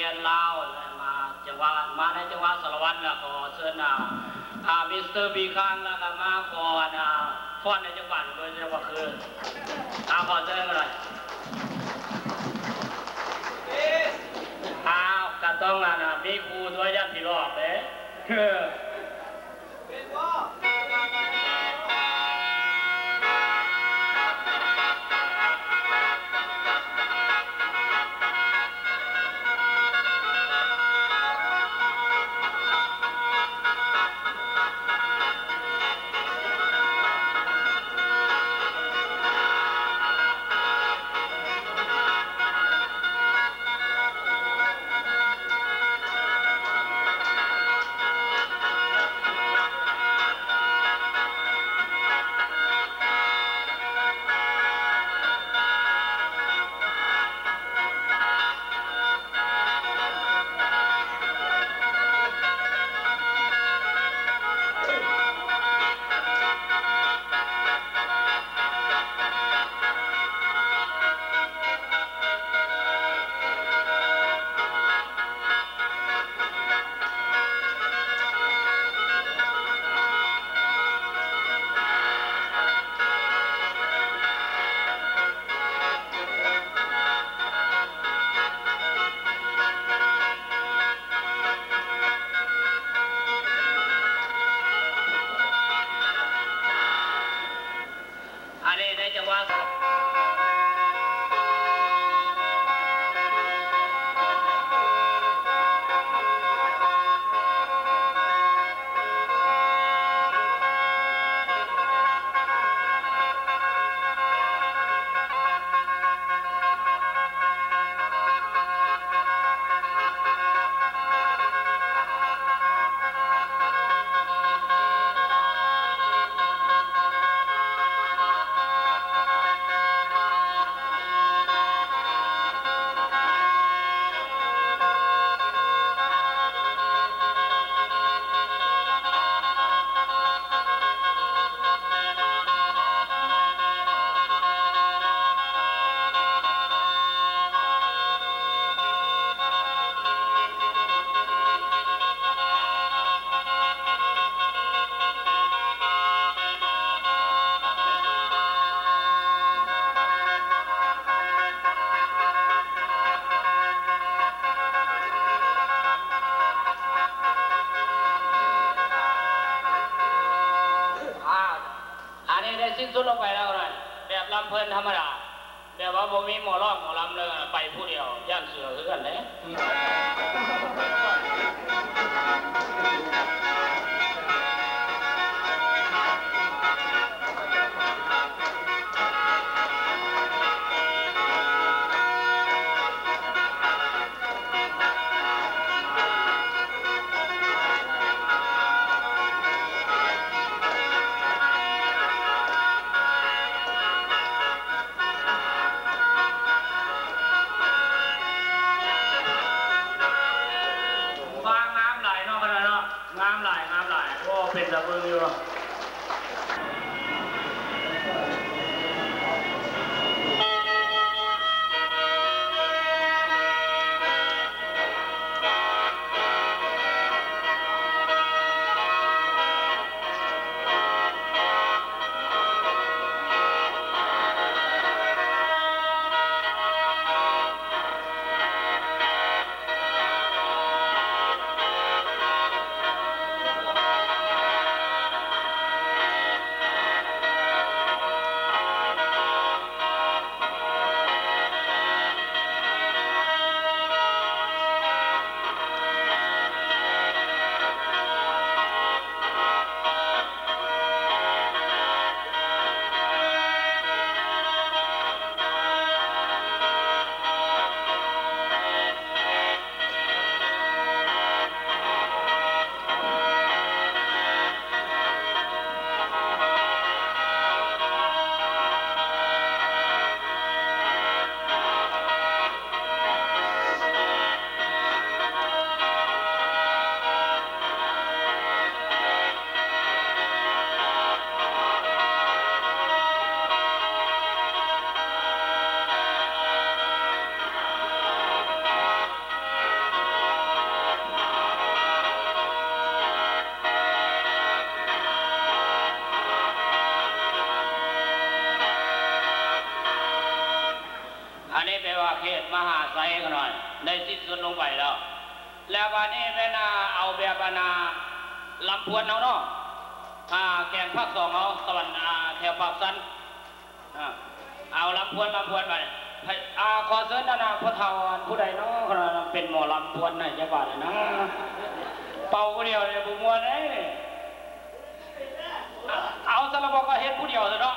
ียนลาวมาจังหวัดมาในจังหวัดสารวัตรแล้วก็เชิญอ่าอ่ามิสเตอร์บีค้างแล้วก็มาก่อนอ่าฟ้อนในจังหวัดโดยเฉพาะคืออาขอเชิญกันเลยอ้าวก็ต้องอ่านะมีครูด้วยยันผีหลอกเลยคือ อันนี้ใน นนี้ได้สิ้นสุดลงไปแล้วนะแบบลำเพลินธรรมดาแบบว่าบ่มีหมอร้องหมอลำเลยไปผู้เดียวย่านเสือคือกันเลย espectacular. โอ้เป็นตะเบิงอยู่ได้สิ้นสุดลงไปแล้ว แล้ววันนี้แม่นาเอาแบบนาลำพวนเอาเนาะอ่าแกงภาคสองเอาสวรรค์อ่าแถวปากสันอ่าเอาลำพวนลำพวนไปอ่าขอเชิญนะนะพ่อเฒ่าอันผู้ใดเนาะเป็นหมอลำพวนน่ะจังหวัดนะเป่าผู้เดียวเนี่ยบุมวนเอ้ยเอาสารบก็เฮ็ดผู้เดียวเถอะเนาะ